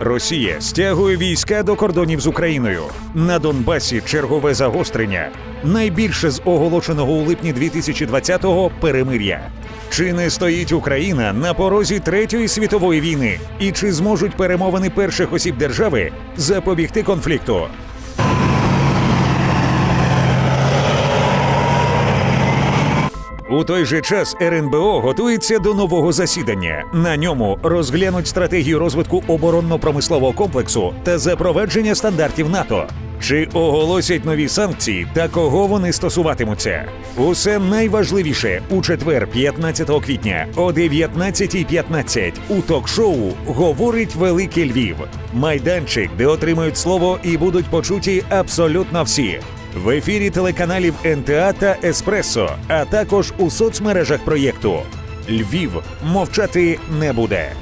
Росія стягує війська до кордонів з Україною. На Донбасі чергове загострення. Найбільше з оголошеного у липні 2020-го перемир'я. Чи не стоїть Україна на порозі третьої світової війни? І чи зможуть перемовини перших осіб держави запобігти конфлікту? У той же час РНБО готується до нового засідання. На ньому розглянуть стратегію розвитку оборонно-промислового комплексу та запровадження стандартів НАТО. Чи оголосять нові санкції та кого вони стосуватимуться? Усе найважливіше у четвер, 15 квітня о 19.15 у ток-шоу говорить Великий Львів. Майданчик, де отримають слово і будуть почуті абсолютно всі. В ефірі телеканалів НТА та Еспресо, а також у соцмережах проєкту. Львів мовчати не буде.